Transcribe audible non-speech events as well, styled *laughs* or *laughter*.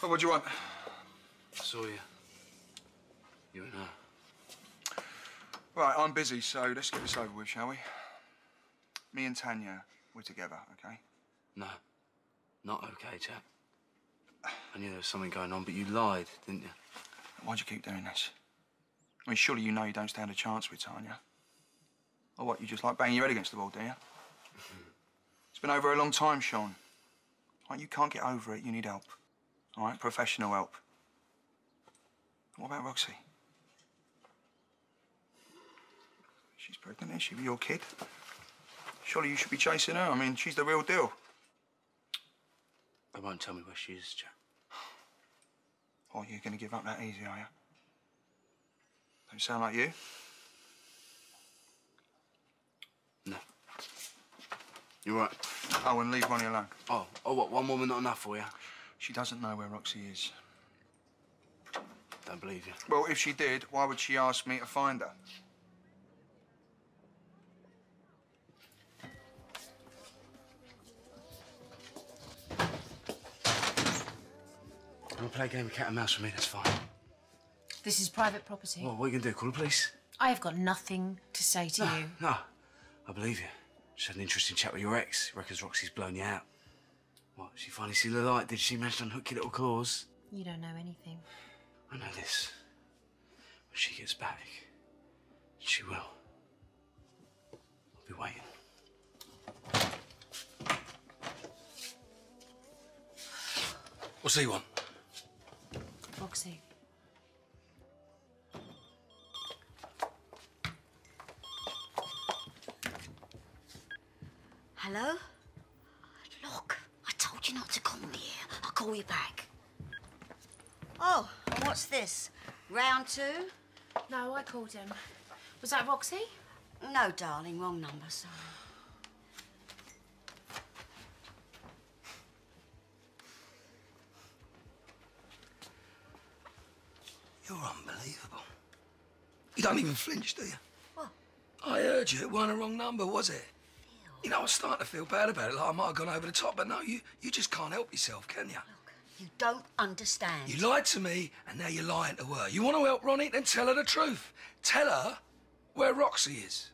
Well, what do you want? I saw you. You and her. Right, I'm busy, so let's get this over with, shall we? Me and Tanya, we're together, okay? No. Not okay, Jack. I knew there was something going on, but you lied, didn't you? Why'd you keep doing this? I mean, surely you know you don't stand a chance with Tanya. Or what, you just like banging your head against the wall, do you? *laughs* it's been over a long time, Sean. Right, you can't get over it, you need help. All right, professional help. What about Roxy? She's pregnant, is she, with your kid? Surely you should be chasing her. I mean, she's the real deal. They won't tell me where she is, Jack. Oh, you're going to give up that easy, are you? Don't sound like you. No. You're right. Oh, and leave Ronnie alone. Oh, oh, what? One woman not enough for you? She doesn't know where Roxy is. Don't believe you. Well, if she did, why would she ask me to find her? Want to play a game of cat and mouse with me? That's fine. This is private property. Well, what are you going to do? Call the police? I have got nothing to say to you. No, I believe you. Just had an interesting chat with your ex. Reckons Roxy's blown you out. What, she finally see the light? Did she manage to unhook your little claws? You don't know anything. I know this. When she gets back, she will. I'll be waiting. What's he want? Roxy. Hello? Look, I told you not to call me here. I'll call you back. Oh, and what's this? Round two? No, I called him. Was that Roxy? No, darling, wrong number, sorry. You're unbelievable. You don't even flinch, do you? What? I heard you. It wasn't a wrong number, was it? You know, I was starting to feel bad about it, like I might have gone over the top, but no, you, you just can't help yourself, can you? Look, you don't understand. You lied to me, and now you're lying to her. You want to help Ronnie? Then tell her the truth. Tell her where Roxy is.